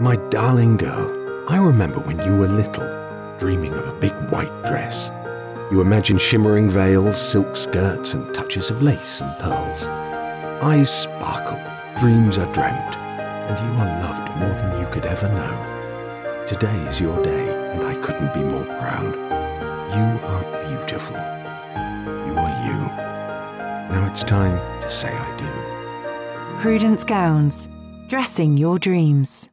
My darling girl, I remember when you were little, dreaming of a big white dress. You imagine shimmering veils, silk skirts, and touches of lace and pearls. Eyes sparkle, dreams are dreamt, and you are loved more than you could ever know. Today is your day, and I couldn't be more proud. You are beautiful. You are you. Now it's time to say I do. Prudence Gowns, dressing your dreams.